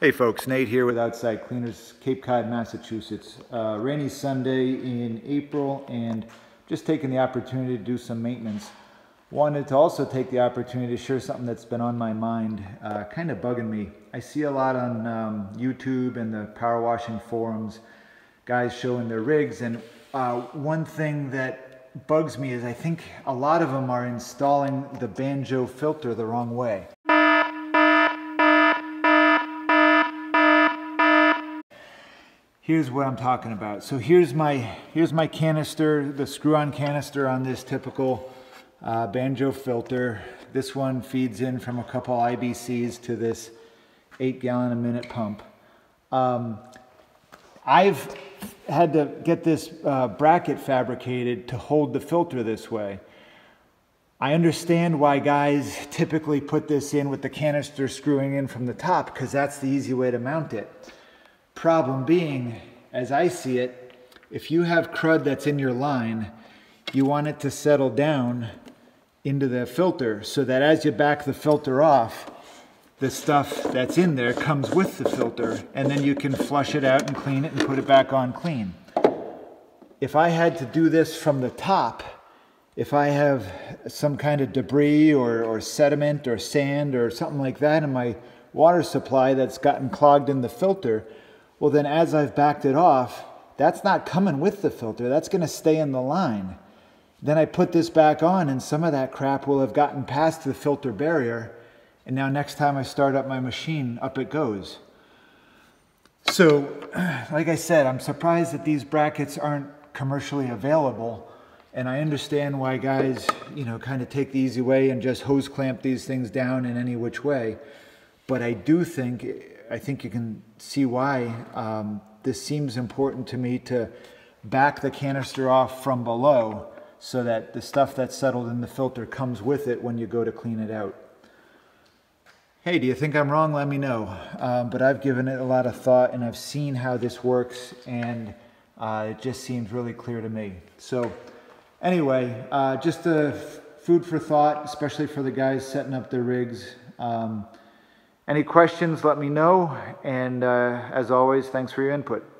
Hey folks, Nate here with Outside Cleaners, Cape Cod, Massachusetts. Uh, rainy Sunday in April and just taking the opportunity to do some maintenance. Wanted to also take the opportunity to share something that's been on my mind, uh, kind of bugging me. I see a lot on um, YouTube and the power washing forums, guys showing their rigs, and uh, one thing that bugs me is I think a lot of them are installing the banjo filter the wrong way. Here's what I'm talking about. So here's my here's my canister, the screw-on canister on this typical uh, banjo filter. This one feeds in from a couple IBCs to this eight gallon a minute pump. Um, I've had to get this uh, bracket fabricated to hold the filter this way. I understand why guys typically put this in with the canister screwing in from the top because that's the easy way to mount it. Problem being, as I see it, if you have crud that's in your line, you want it to settle down into the filter so that as you back the filter off, the stuff that's in there comes with the filter and then you can flush it out and clean it and put it back on clean. If I had to do this from the top, if I have some kind of debris or, or sediment or sand or something like that in my water supply that's gotten clogged in the filter, well, then as I've backed it off, that's not coming with the filter. That's going to stay in the line. Then I put this back on and some of that crap will have gotten past the filter barrier. And now next time I start up my machine, up it goes. So, like I said, I'm surprised that these brackets aren't commercially available. And I understand why guys, you know, kind of take the easy way and just hose clamp these things down in any which way. But I do think I think you can see why um, this seems important to me to back the canister off from below so that the stuff that's settled in the filter comes with it when you go to clean it out. Hey, do you think I'm wrong? Let me know. Um, but I've given it a lot of thought and I've seen how this works and uh, it just seems really clear to me. So anyway, uh, just a food for thought, especially for the guys setting up their rigs. Um, any questions, let me know. And uh, as always, thanks for your input.